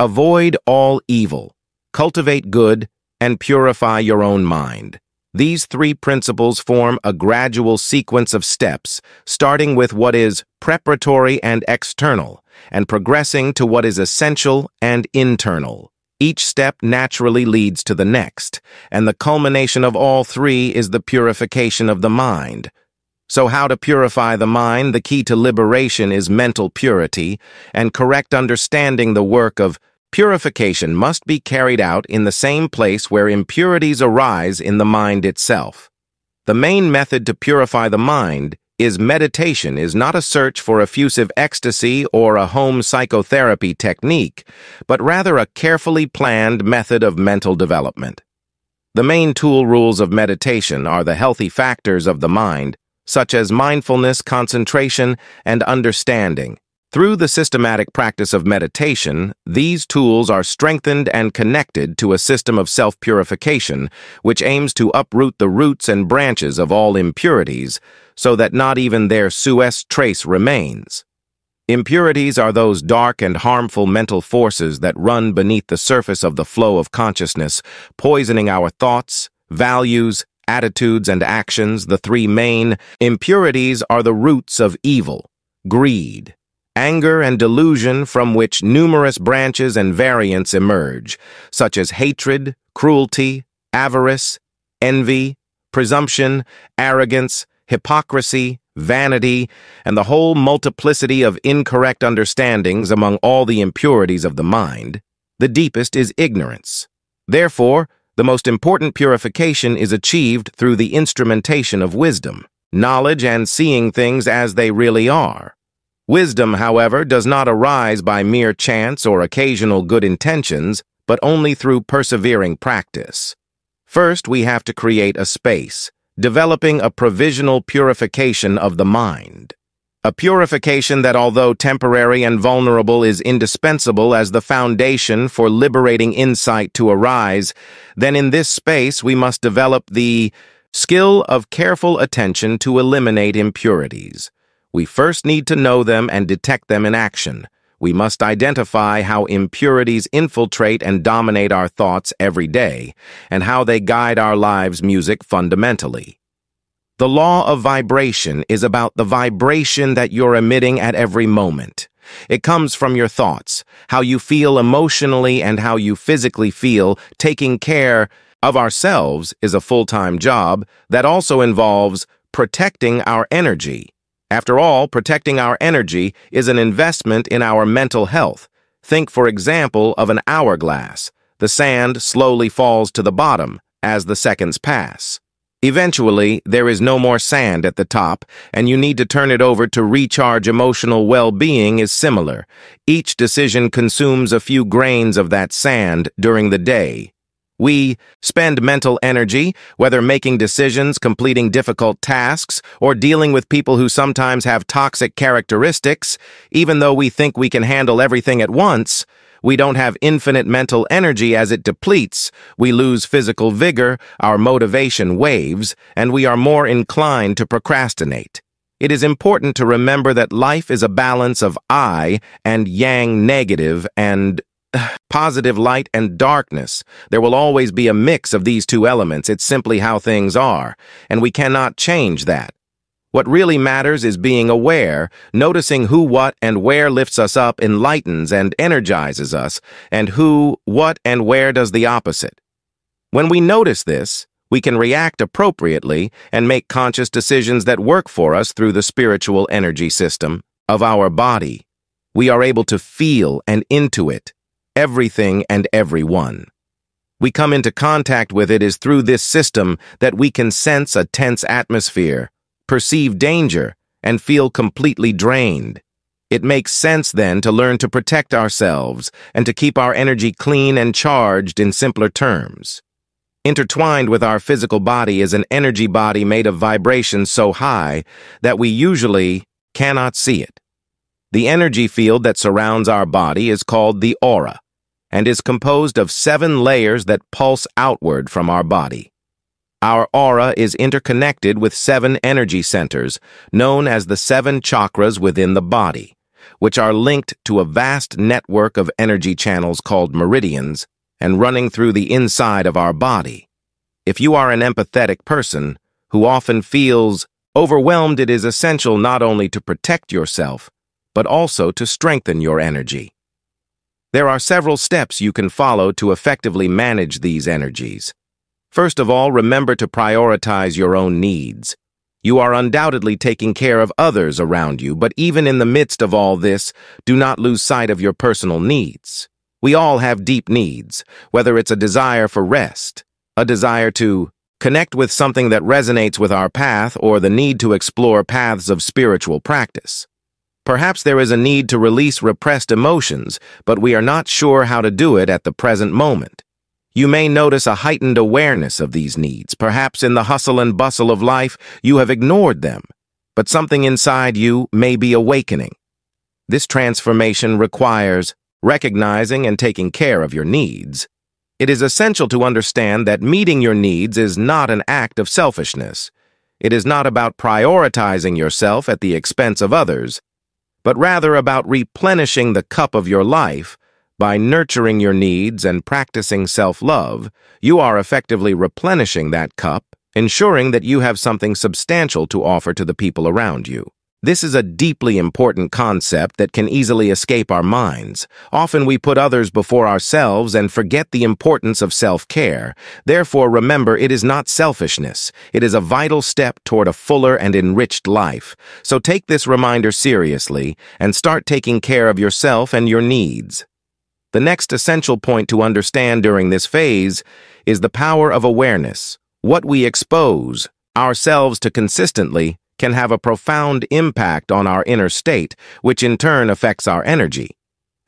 Avoid all evil, cultivate good, and purify your own mind. These three principles form a gradual sequence of steps, starting with what is preparatory and external, and progressing to what is essential and internal. Each step naturally leads to the next, and the culmination of all three is the purification of the mind. So how to purify the mind, the key to liberation is mental purity, and correct understanding the work of purification must be carried out in the same place where impurities arise in the mind itself. The main method to purify the mind is meditation is not a search for effusive ecstasy or a home psychotherapy technique, but rather a carefully planned method of mental development. The main tool rules of meditation are the healthy factors of the mind, such as mindfulness, concentration, and understanding. Through the systematic practice of meditation, these tools are strengthened and connected to a system of self-purification, which aims to uproot the roots and branches of all impurities, so that not even their sues trace remains. Impurities are those dark and harmful mental forces that run beneath the surface of the flow of consciousness, poisoning our thoughts, values, attitudes, and actions. The three main impurities are the roots of evil, greed, anger and delusion from which numerous branches and variants emerge, such as hatred, cruelty, avarice, envy, presumption, arrogance, hypocrisy, vanity, and the whole multiplicity of incorrect understandings among all the impurities of the mind, the deepest is ignorance. Therefore, the most important purification is achieved through the instrumentation of wisdom, knowledge and seeing things as they really are. Wisdom, however, does not arise by mere chance or occasional good intentions, but only through persevering practice. First, we have to create a space, developing a provisional purification of the mind. A purification that, although temporary and vulnerable, is indispensable as the foundation for liberating insight to arise, then in this space we must develop the skill of careful attention to eliminate impurities. We first need to know them and detect them in action. We must identify how impurities infiltrate and dominate our thoughts every day, and how they guide our lives' music fundamentally. The law of vibration is about the vibration that you're emitting at every moment. It comes from your thoughts, how you feel emotionally and how you physically feel. Taking care of ourselves is a full-time job that also involves protecting our energy. After all, protecting our energy is an investment in our mental health. Think, for example, of an hourglass. The sand slowly falls to the bottom as the seconds pass. Eventually, there is no more sand at the top, and you need to turn it over to recharge emotional well-being is similar. Each decision consumes a few grains of that sand during the day. We spend mental energy, whether making decisions, completing difficult tasks, or dealing with people who sometimes have toxic characteristics. Even though we think we can handle everything at once, we don't have infinite mental energy as it depletes. We lose physical vigor, our motivation waves, and we are more inclined to procrastinate. It is important to remember that life is a balance of yin and yang negative and positive light and darkness. There will always be a mix of these two elements. It's simply how things are, and we cannot change that. What really matters is being aware, noticing who, what, and where lifts us up, enlightens, and energizes us, and who, what, and where does the opposite. When we notice this, we can react appropriately and make conscious decisions that work for us through the spiritual energy system of our body. We are able to feel and intuit everything and everyone. We come into contact with it is through this system that we can sense a tense atmosphere, perceive danger, and feel completely drained. It makes sense then to learn to protect ourselves and to keep our energy clean and charged in simpler terms. Intertwined with our physical body is an energy body made of vibrations so high that we usually cannot see it. The energy field that surrounds our body is called the aura and is composed of seven layers that pulse outward from our body. Our aura is interconnected with seven energy centers, known as the seven chakras within the body. which are linked to a vast network of energy channels called meridians and running through the inside of our body. If you are an empathetic person who often feels overwhelmed, it is essential not only to protect yourself, but also to strengthen your energy. There are several steps you can follow to effectively manage these energies. First of all, remember to prioritize your own needs. You are undoubtedly taking care of others around you, but even in the midst of all this, do not lose sight of your personal needs. We all have deep needs, whether it's a desire for rest, a desire to connect with something that resonates with our path, or the need to explore paths of spiritual practice. Perhaps there is a need to release repressed emotions, but we are not sure how to do it at the present moment. You may notice a heightened awareness of these needs. Perhaps in the hustle and bustle of life, you have ignored them, but something inside you may be awakening. This transformation requires recognizing and taking care of your needs. It is essential to understand that meeting your needs is not an act of selfishness. It is not about prioritizing yourself at the expense of others, but rather about replenishing the cup of your life by nurturing your needs and practicing self-love, you are effectively replenishing that cup, ensuring that you have something substantial to offer to the people around you. This is a deeply important concept that can easily escape our minds. Often we put others before ourselves and forget the importance of self-care. Therefore, remember, it is not selfishness. It is a vital step toward a fuller and enriched life. So take this reminder seriously and start taking care of yourself and your needs. The next essential point to understand during this phase is the power of awareness. What we expose ourselves to consistently can have a profound impact on our inner state, which in turn affects our energy.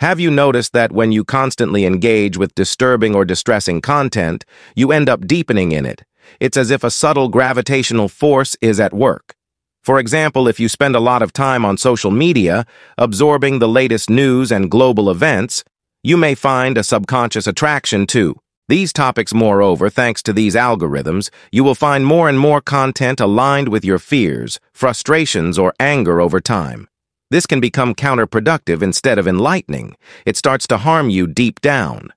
Have you noticed that when you constantly engage with disturbing or distressing content, you end up deepening in it? It's as if a subtle gravitational force is at work. For example, if you spend a lot of time on social media, absorbing the latest news and global events, you may find a subconscious attraction too. These topics, moreover, thanks to these algorithms, you will find more and more content aligned with your fears, frustrations, or anger over time. This can become counterproductive instead of enlightening. It starts to harm you deep down.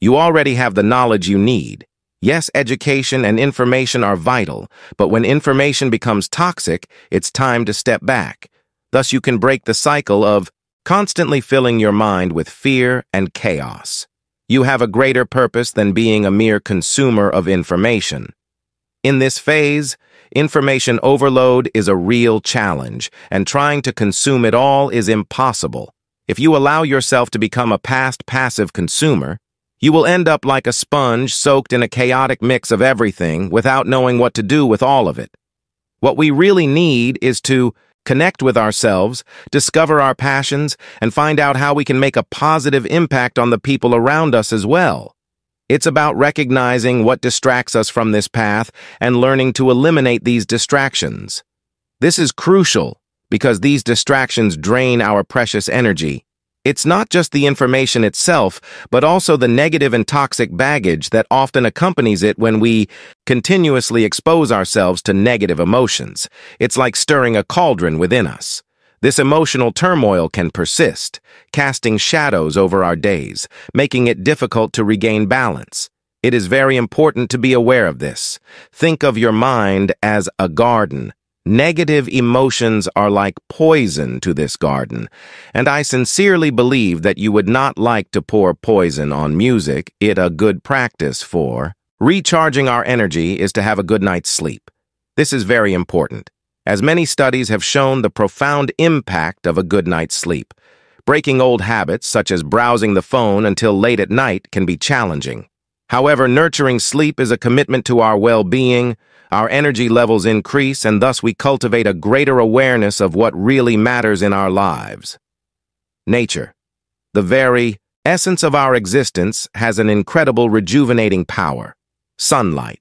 You already have the knowledge you need. Yes, education and information are vital, but when information becomes toxic, it's time to step back. Thus, you can break the cycle of constantly filling your mind with fear and chaos. You have a greater purpose than being a mere consumer of information. In this phase, information overload is a real challenge, and trying to consume it all is impossible. If you allow yourself to become a past passive consumer, you will end up like a sponge soaked in a chaotic mix of everything without knowing what to do with all of it. What we really need is to connect with ourselves, discover our passions, and find out how we can make a positive impact on the people around us as well. It's about recognizing what distracts us from this path and learning to eliminate these distractions. This is crucial because these distractions drain our precious energy it's not just the information itself, but also the negative and toxic baggage that often accompanies it when we continuously expose ourselves to negative emotions. It's like stirring a cauldron within us. This emotional turmoil can persist, casting shadows over our days, making it difficult to regain balance. It is very important to be aware of this. Think of your mind as a garden, Negative emotions are like poison to this garden, and I sincerely believe that you would not like to pour poison on music, it a good practice for. Recharging our energy is to have a good night's sleep. This is very important, as many studies have shown the profound impact of a good night's sleep. Breaking old habits, such as browsing the phone until late at night, can be challenging. However, nurturing sleep is a commitment to our well-being, our energy levels increase, and thus we cultivate a greater awareness of what really matters in our lives. Nature, the very essence of our existence, has an incredible rejuvenating power. Sunlight,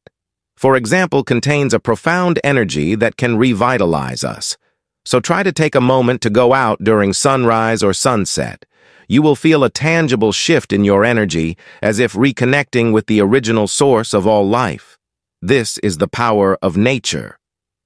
for example, contains a profound energy that can revitalize us. So try to take a moment to go out during sunrise or sunset. You will feel a tangible shift in your energy as if reconnecting with the original source of all life. This is the power of nature.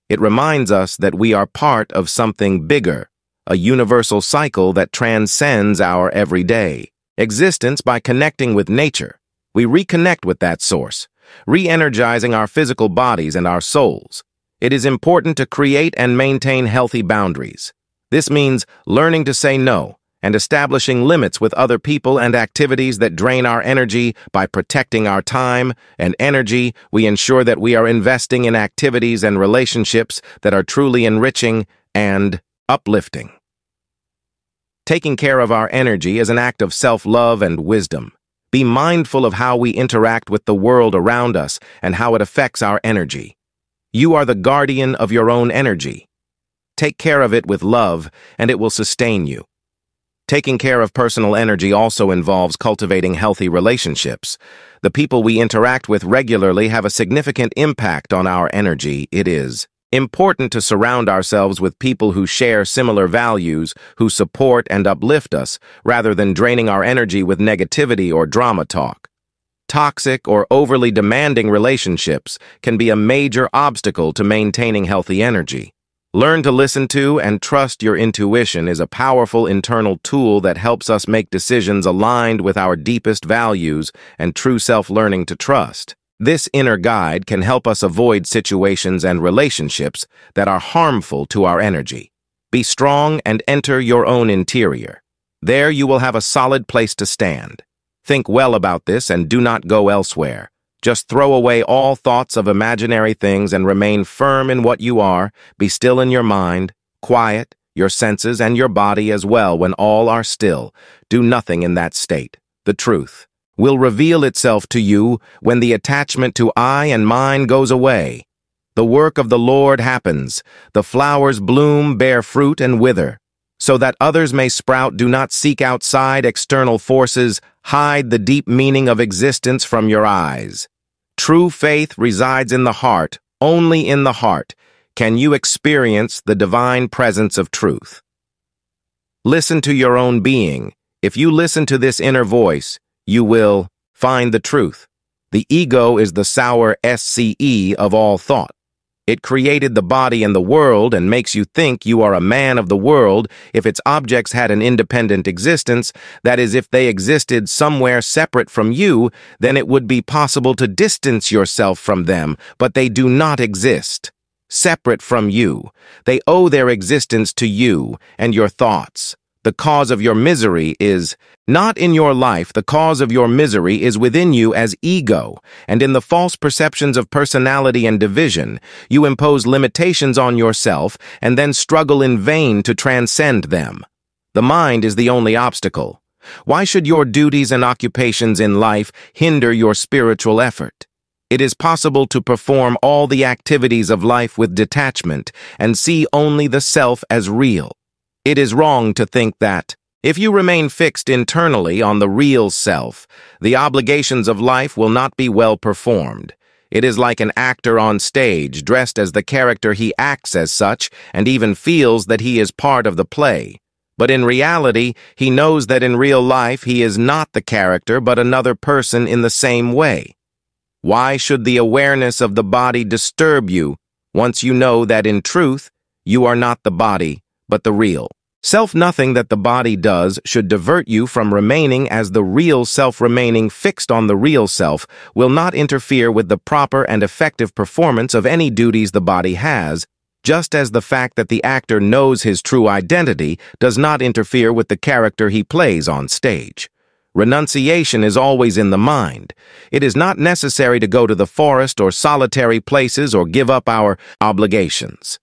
It reminds us that we are part of something bigger, a universal cycle that transcends our everyday existence by connecting with nature. We reconnect with that source, re-energizing our physical bodies and our souls. It is important to create and maintain healthy boundaries. This means learning to say no and establishing limits with other people and activities that drain our energy by protecting our time and energy. We ensure that we are investing in activities and relationships that are truly enriching and uplifting. Taking care of our energy is an act of self-love and wisdom. Be mindful of how we interact with the world around us and how it affects our energy. You are the guardian of your own energy. Take care of it with love, and it will sustain you. Taking care of personal energy also involves cultivating healthy relationships. The people we interact with regularly have a significant impact on our energy. It is important to surround ourselves with people who share similar values, who support and uplift us, rather than draining our energy with negativity or drama talk. Toxic or overly demanding relationships can be a major obstacle to maintaining healthy energy. Learn to listen to and trust your intuition is a powerful internal tool that helps us make decisions aligned with our deepest values and true self-learning to trust. This inner guide can help us avoid situations and relationships that are harmful to our energy. Be strong and enter your own interior. There you will have a solid place to stand. Think well about this and do not go elsewhere. Just throw away all thoughts of imaginary things and remain firm in what you are. Be still in your mind, quiet, your senses and your body as well when all are still. Do nothing in that state. The truth will reveal itself to you when the attachment to I and mine goes away. The work of the Lord happens. The flowers bloom, bear fruit, and wither. So that others may sprout, do not seek outside external forces, hide the deep meaning of existence from your eyes. True faith resides in the heart, only in the heart can you experience the divine presence of truth. Listen to your own being. If you listen to this inner voice, you will find the truth. The ego is the sour SCE of all thought. It created the body and the world and makes you think you are a man of the world if its objects had an independent existence, that is, if they existed somewhere separate from you, then it would be possible to distance yourself from them, but they do not exist. Separate from you. They owe their existence to you and your thoughts. The cause of your misery is not in your life. The cause of your misery is within you as ego, and in the false perceptions of personality and division, you impose limitations on yourself and then struggle in vain to transcend them. The mind is the only obstacle. Why should your duties and occupations in life hinder your spiritual effort? It is possible to perform all the activities of life with detachment and see only the self as real. It is wrong to think that, if you remain fixed internally on the real self, the obligations of life will not be well performed. It is like an actor on stage, dressed as the character he acts as such, and even feels that he is part of the play. But in reality, he knows that in real life he is not the character but another person in the same way. Why should the awareness of the body disturb you once you know that in truth, you are not the body, but the real. Self-nothing that the body does should divert you from remaining as the real self remaining fixed on the real self will not interfere with the proper and effective performance of any duties the body has, just as the fact that the actor knows his true identity does not interfere with the character he plays on stage. Renunciation is always in the mind. It is not necessary to go to the forest or solitary places or give up our obligations.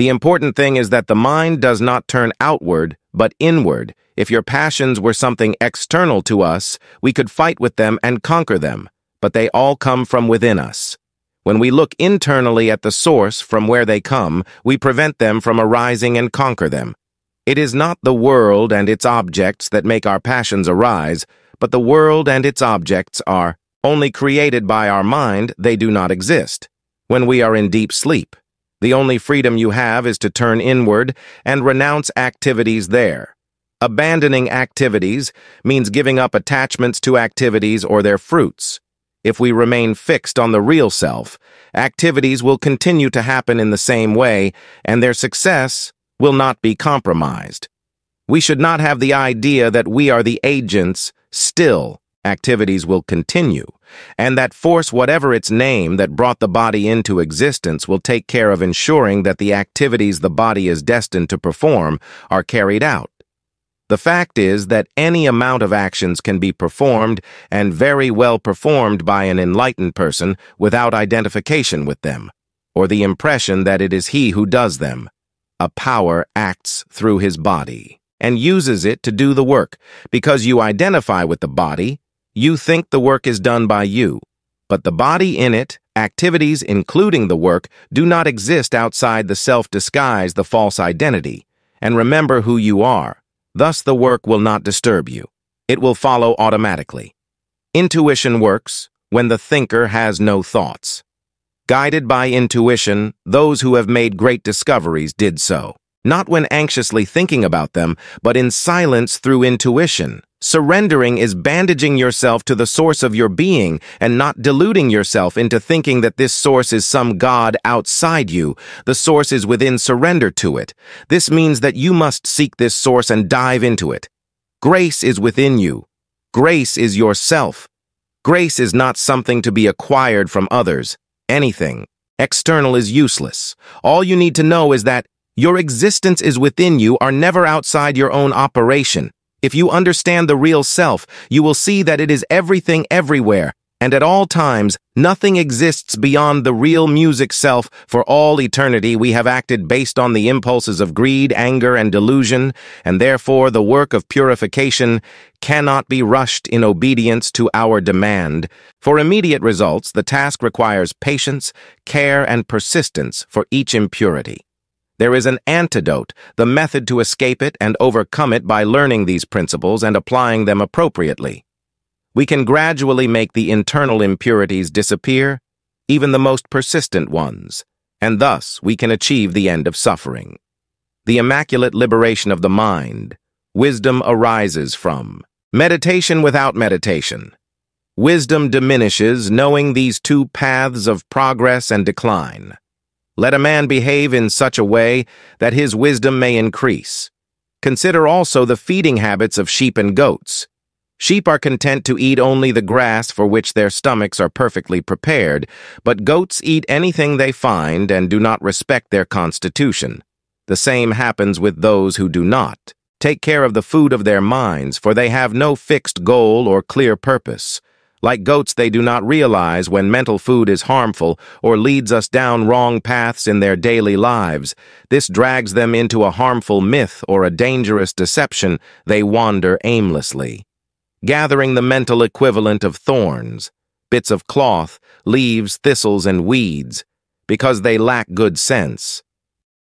The important thing is that the mind does not turn outward, but inward. If your passions were something external to us, we could fight with them and conquer them, but they all come from within us. When we look internally at the source from where they come, we prevent them from arising and conquer them. It is not the world and its objects that make our passions arise, but the world and its objects are only created by our mind, they do not exist. When we are in deep sleep, the only freedom you have is to turn inward and renounce activities there. Abandoning activities means giving up attachments to activities or their fruits. If we remain fixed on the real self, activities will continue to happen in the same way, and their success will not be compromised. We should not have the idea that we are the agents still activities will continue, and that force whatever its name that brought the body into existence will take care of ensuring that the activities the body is destined to perform are carried out. The fact is that any amount of actions can be performed and very well performed by an enlightened person without identification with them, or the impression that it is he who does them. A power acts through his body and uses it to do the work. Because you identify with the body, you think the work is done by you, but the body in it, activities including the work, do not exist outside the self-disguise, the false identity. And remember who you are. Thus the work will not disturb you. It will follow automatically. Intuition works when the thinker has no thoughts. Guided by intuition, those who have made great discoveries did so. Not when anxiously thinking about them, but in silence through intuition. Surrendering is bandaging yourself to the source of your being and not deluding yourself into thinking that this source is some God outside you. The source is within surrender to it. This means that you must seek this source and dive into it. Grace is within you. Grace is yourself. Grace is not something to be acquired from others. Anything. External is useless. All you need to know is that your existence is within you are never outside your own operation. If you understand the real self, you will see that it is everything everywhere, and at all times, nothing exists beyond the real music self. For all eternity, we have acted based on the impulses of greed, anger, and delusion, and therefore the work of purification cannot be rushed in obedience to our demand. For immediate results, the task requires patience, care, and persistence for each impurity. There is an antidote, the method to escape it and overcome it by learning these principles and applying them appropriately. We can gradually make the internal impurities disappear, even the most persistent ones, and thus we can achieve the end of suffering. The immaculate liberation of the mind, wisdom arises from. Meditation without meditation. Wisdom diminishes knowing these two paths of progress and decline. Let a man behave in such a way that his wisdom may increase. Consider also the feeding habits of sheep and goats. Sheep are content to eat only the grass for which their stomachs are perfectly prepared, but goats eat anything they find and do not respect their constitution. The same happens with those who do not. Take care of the food of their minds, for they have no fixed goal or clear purpose. Like goats, they do not realize when mental food is harmful or leads us down wrong paths in their daily lives. This drags them into a harmful myth or a dangerous deception. They wander aimlessly. Gathering the mental equivalent of thorns, bits of cloth, leaves, thistles, and weeds, because they lack good sense.